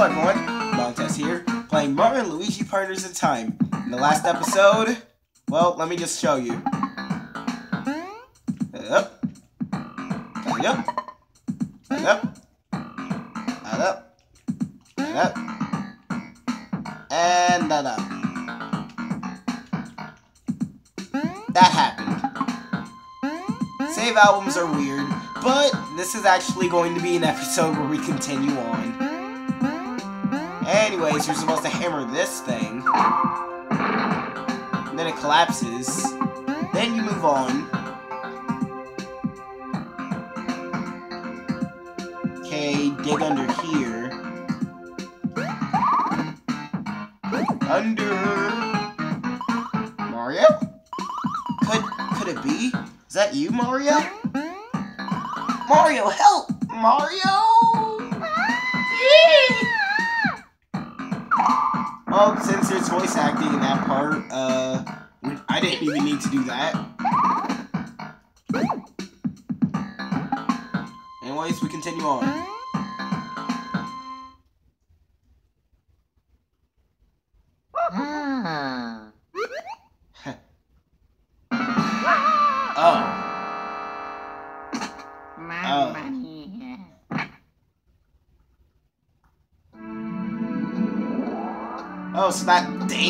Hello everyone, Montez here, playing Mario and Luigi Partners in Time. In the last episode, well, let me just show you. Up. Up. Up. Up. Up. And up. That happened. Save albums are weird, but this is actually going to be an episode where we continue on. Anyways, you're supposed to hammer this thing. And then it collapses. Then you move on. Okay, dig under here. Under... Mario? Could, could it be? Is that you, Mario? Mario, help! Mario! Oh, since there's voice acting in that part, uh, I didn't even need to do that. Anyways, we continue on.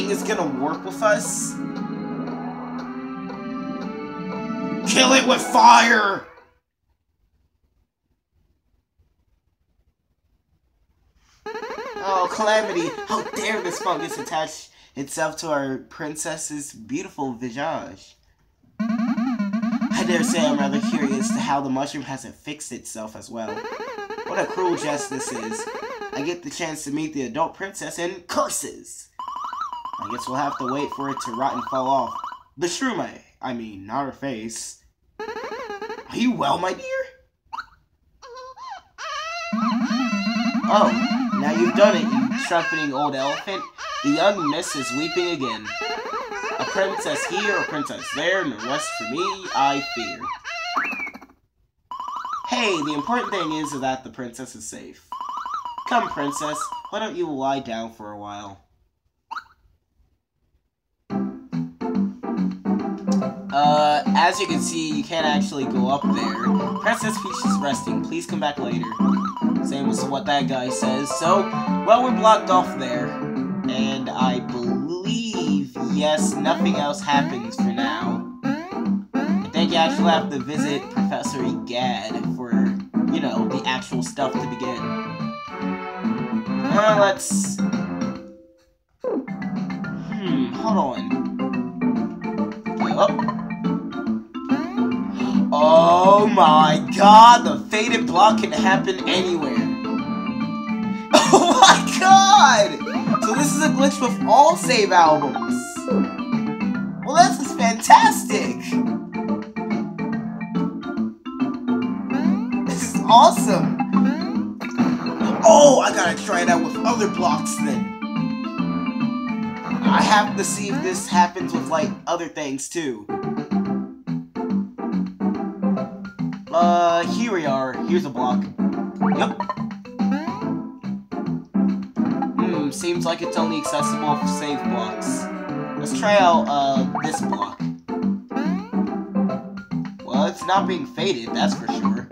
Thing is gonna work with us? Kill it with fire! Oh, Calamity! How dare this fungus attach itself to our princess's beautiful visage? I dare say I'm rather curious to how the mushroom hasn't fixed itself as well. What a cruel jest this is. I get the chance to meet the adult princess and curses! I guess we'll have to wait for it to rot and fall off. The shroom, I, I mean, not her face. Are you well, my dear? Oh, now you've done it, you trumpeting old elephant. The young miss is weeping again. A princess here, a princess there, and the rest for me, I fear. Hey, the important thing is that the princess is safe. Come, princess, why don't you lie down for a while? Uh, as you can see, you can't actually go up there. Princess Peach is resting. Please come back later. Same as what that guy says. So, well, we're blocked off there. And I believe, yes, nothing else happens for now. I think you actually have to visit Professor Egad for, you know, the actual stuff to begin. Uh, let's... Hmm, hold on. Up. Oh my god, the faded block can happen anywhere. Oh my god! So this is a glitch with all save albums. Well, this is fantastic. This is awesome. Oh, I gotta try it out with other blocks then. I have to see if this happens with, like, other things, too. Uh, here we are. Here's a block. Yep. Hmm, seems like it's only accessible for save blocks. Let's try out, uh, this block. Well, it's not being faded, that's for sure.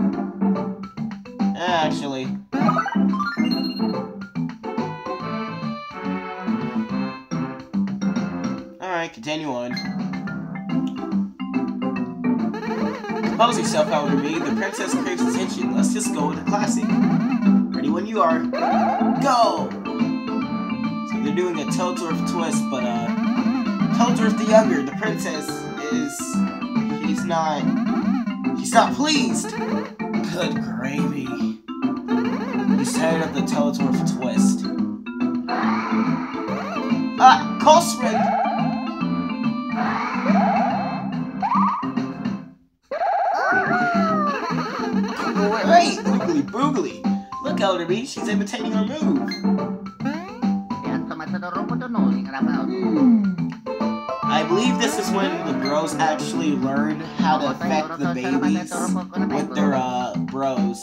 Actually. Alright, continue on. Compose yourself, however, me. The princess craves attention. Let's just go with the classic. Ready when you are. Go! So they're doing a Toadsworth twist, but, uh... Toadsworth the Younger, the princess, is... He's not... He's not pleased! Good gravy. He's tired of the Toadsworth twist. Ah! Cosrin! Great! Boogly boogly! Look, Elder Bee, she's imitating her move. I believe this is when the bros actually learn how to affect the babies with their uh bros.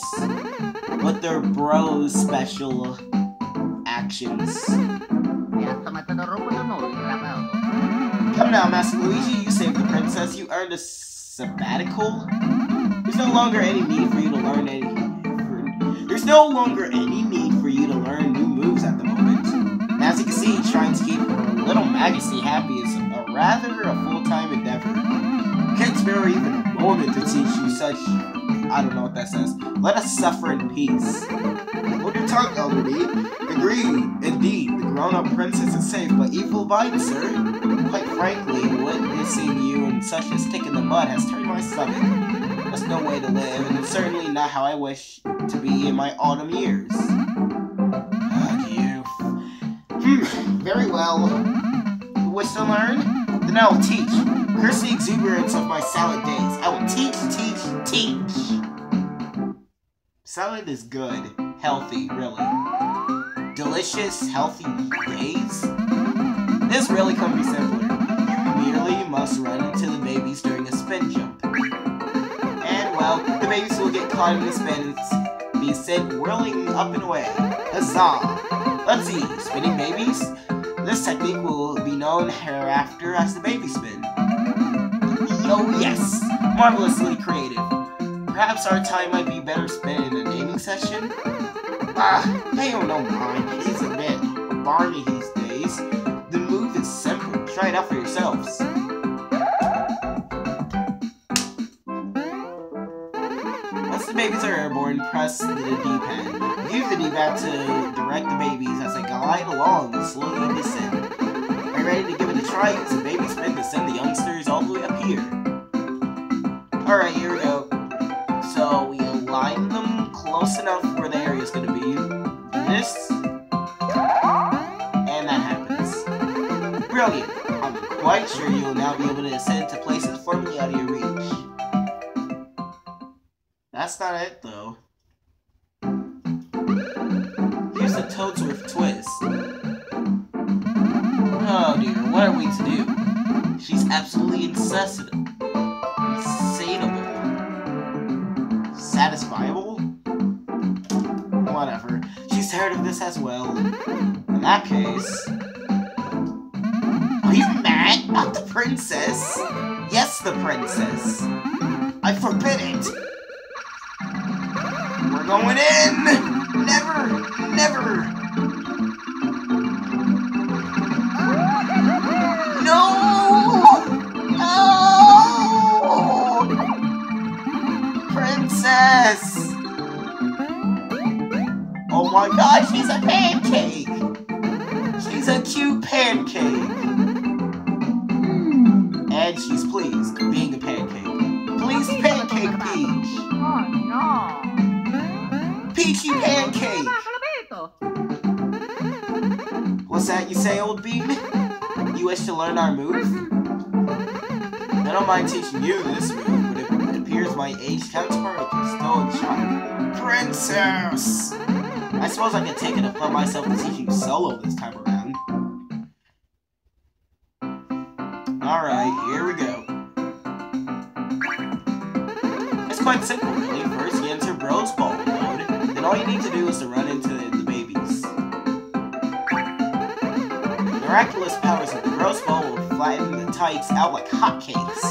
With their bros special actions. Certo, ma te lo rompono noi, Rafael. Come now, Master Luigi, you saved the princess. You earned a sabbatical. There's no longer any need for you to learn any. For, there's no longer any need for you to learn new moves at the moment. And as you can see, trying to keep little Majesty happy is a rather a full-time endeavor. Can't even a to teach you such. I don't know what that says. Let us suffer in peace. Hold your tongue, Elder Bee. Agree, indeed, the grown-up princess is safe, but evil bites, sir. Quite frankly, witnessing you in such a stick in the mud has turned my stomach. That's no way to live, and it's certainly not how I wish to be in my autumn years. Ah, you. Hmm, very well. Wish to learn? Then I will teach. Curse the exuberance of my salad days. I will teach, teach, teach. Salad is good. Healthy, really. Delicious, healthy days? This really couldn't be simpler. You merely must run into the babies during a spin jump. The babies will get caught in the spin and be sent whirling up and away. Huzzah! Let's see, spinning babies? This technique will be known hereafter as the baby spin. Oh yes! Marvelously creative. Perhaps our time might be better spent in a naming session? Ah, I don't mine. He's a bit barney these days. The move is simple. Try it out for yourselves. Are press the D-pad. Use the D-pad to direct the babies as they glide along and slowly descend. Are you ready to give it a try? Use the baby spin to send the youngsters all the way up here. Alright, here we go. So we align them close enough where the area is going to be. This. And that happens. Brilliant. I'm quite sure you'll now be able to ascend to places formerly out of your reach. That's not it, though. Here's the Toadsworth twist. Oh dear, what are we to do? She's absolutely incessant. Insatiable. Satisfiable? Whatever. She's tired of this as well. In that case. Are you mad about the princess? Yes, the princess. I forbid it. Going in! Never! Never! No! No! Princess! Oh my god, she's a pancake! She's a cute pancake! And she's pleased being a pancake. Please, Pancake Peach! Oh no! Peachy Pancake! What's that you say, old bean? You wish to learn our move? I don't mind teaching you this move, but it appears my aged counterpart is still in shock. Princess! I suppose I could take it upon myself to teach you solo this time around. Alright, here we go. It's quite simple, all you need to do is to run into the, the babies. Miraculous powers of the Bros Ball will flatten the tights out like hotcakes.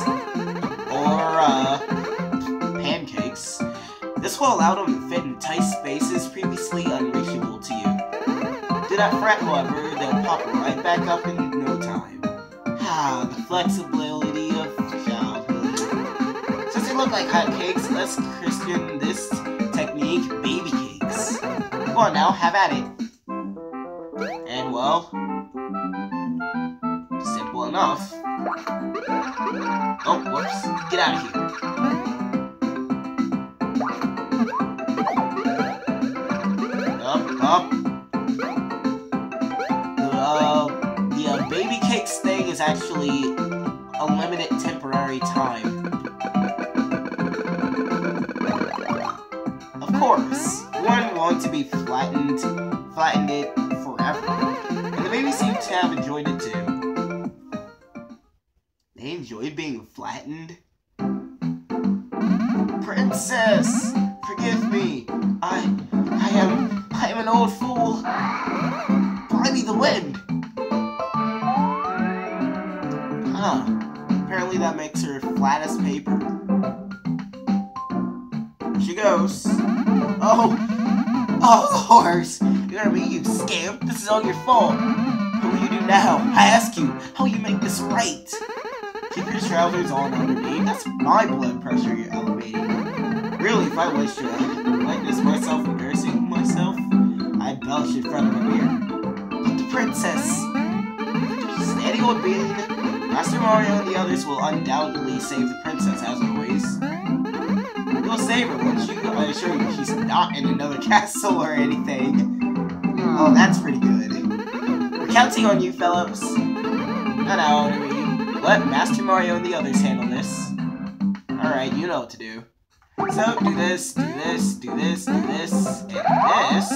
Or, uh, pancakes. This will allow them to fit in tight spaces previously unreachable to you. Do not fret, however, they'll pop right back up in no time. Ah, the flexibility of childhood. Since they look like hotcakes, let's christen this technique baby. Go on now, have at it. And well, simple enough. Oh, whoops. Get out of here. Up, up. Uh, the uh, baby cakes thing is actually a limited temporary time. Want to be flattened, flattened it forever, and the babies seem to have enjoyed it too. They enjoyed being flattened. Oh, horse! You heard me, you scamp! This is all your fault! What will you do now? I ask you, how will you make this right? Keep your trousers on underneath. That's my blood pressure you're elevating. Really, if I was to witness myself embarrassing myself, I'd belch in front of a mirror. But the princess! Standing on being Master Mario and the others will undoubtedly save the princess, as always. You'll save her, won't? I assure you, she's not in another castle or anything. Oh, hmm. that's pretty good. We're counting on you, out, I mean, let Master Mario and the others handle this. Alright, you know what to do. So, do this, do this, do this, do this, and this.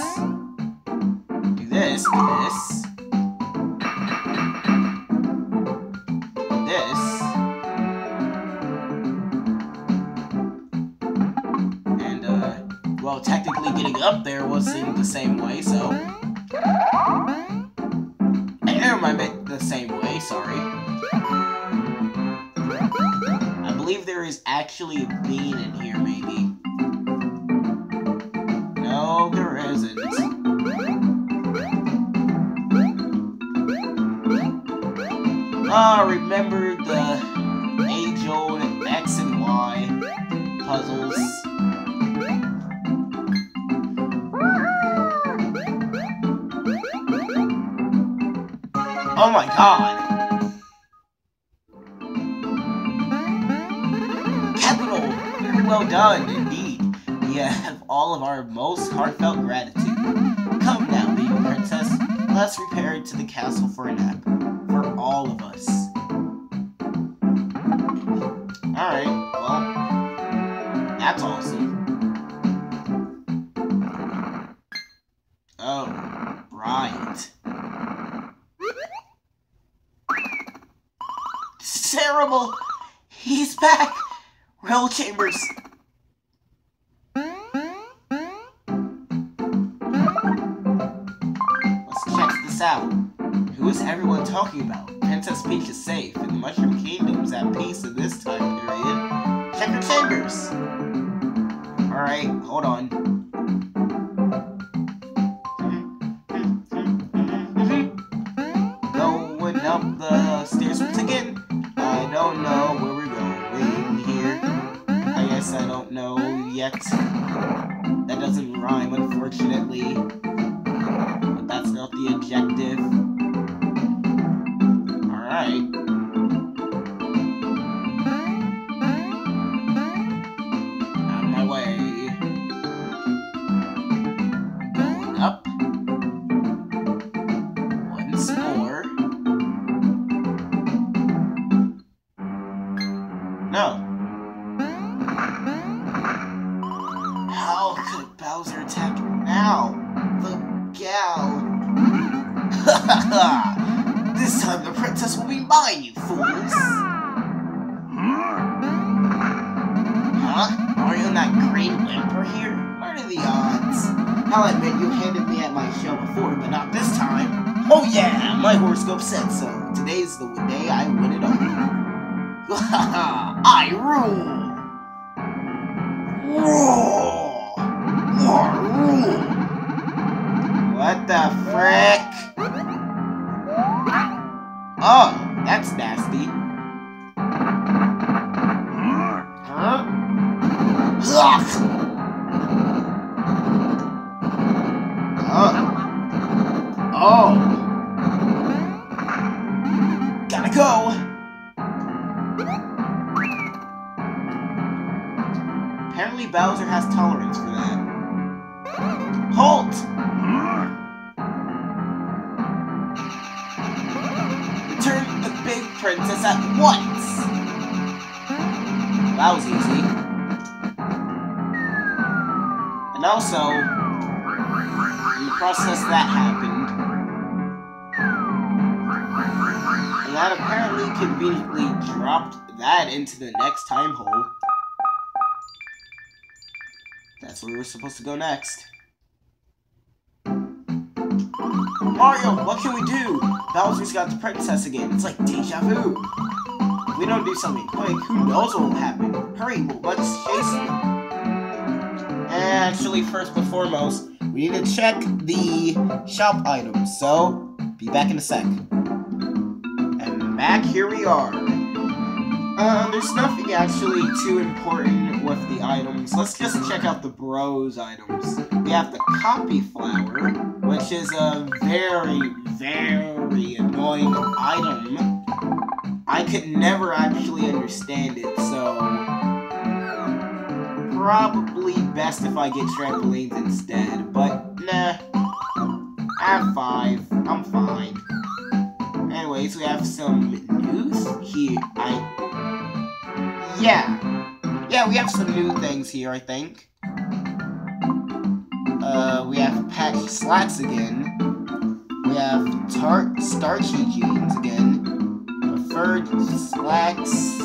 Do this, do. This. Getting up there wasn't the same way, so... Never mind, it the same way, sorry. I believe there is actually a bean in here, maybe. No, there isn't. Ah, remember the age-old X and Y puzzles. Oh my god! Capital! Very well done, indeed. You have all of our most heartfelt gratitude. Come now, baby princess. Let's repair to the castle for a nap. For all of us. Terrible! He's back! Rail Chambers! Let's check this out. Who is everyone talking about? Princess Peach is safe, and the Mushroom Kingdom is at peace in this time period. Check your chambers! Alright, hold on. Here. I guess I don't know yet. That doesn't rhyme, unfortunately. But that's not the objective. How Bowser attack now? The gal. this time the princess will be mine, you fools! Huh? Mario and that green wimp are here? What are the odds? I'll admit you handed me at my show before, but not this time. Oh yeah, my horoscope said so. Today's the day I win it all. I rule! Rule! What the frick? Oh, that's nasty. Huh? That was easy. And also, in the process that happened, and that apparently conveniently dropped that into the next time hole. That's where we're supposed to go next. Mario, what can we do? Bowser's got the princess again. It's like deja vu. We don't do something quick, who knows what will happen? Hurry, let's chase. Actually, first and foremost, we need to check the shop items. So, be back in a sec. And back here we are. Uh, there's nothing actually too important with the items. Let's just check out the bros items. We have the copy flower, which is a very, very annoying item. I could never actually understand it, so probably best if I get trampolines instead, but nah. I have five. I'm fine. Anyways, we have some news here. I yeah. Yeah, we have some new things here, I think. Uh, we have patched slats again. We have tart starchy jeans again. Preferred slacks.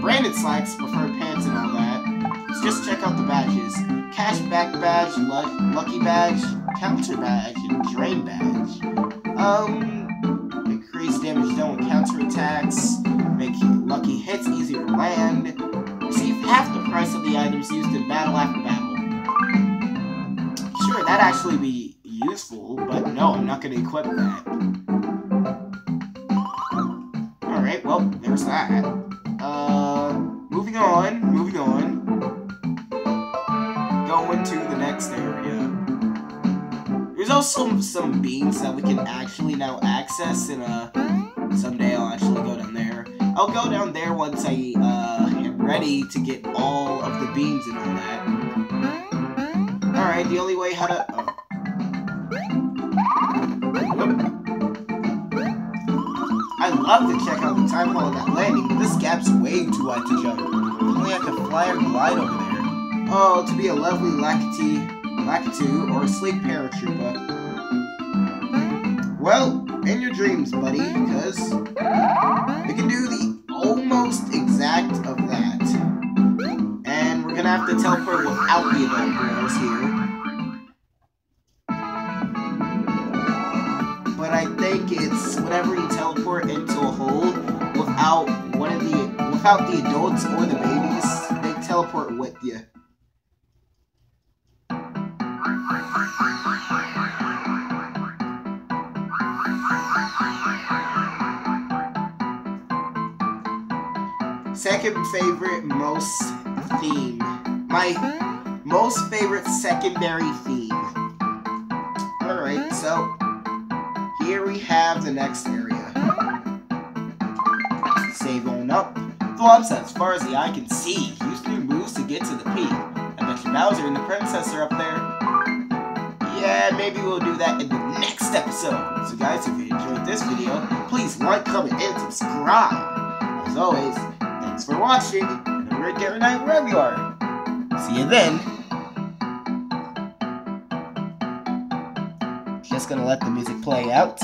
Branded slacks, preferred pants and all that. Let's just check out the badges. Cashback badge, lucky badge, counter badge, and drain badge. Um, increase damage done with counter attacks make lucky hits easier to land, receive half the price of the items used in battle after battle. Sure, that'd actually be useful, but no, I'm not going to equip that. Well, there's that. Uh, moving on, moving on. Going to the next area. There's also some, beans that we can actually now access in a... Someday I'll actually go down there. I'll go down there once I uh, am ready to get all of the beams and all that. Alright, the only way how to... Oh. I love to check out the time hole of that landing, but this gap's way too wide to jump. If only I could fly or glide over there. Oh, to be a lovely Lakitu, Lakitu or a sleek Paratroopa. Well, in your dreams, buddy, because we can do the almost exact of that. And we're gonna have to teleport without the adult bros here. But I think it's whatever you into a hole without one of the without the adults or the babies, they teleport with you. Second favorite most theme. My most favorite secondary theme. Alright, so here we have the next area. Save on up. Thwomps as far as the eye can see. Use new moves to get to the peak. I bet you Bowser and the Princess are up there. Yeah, maybe we'll do that in the next episode. So guys, if you enjoyed this video, please like, comment, and subscribe. As always, thanks for watching, and have a great day or night wherever you are. See you then. Just gonna let the music play out.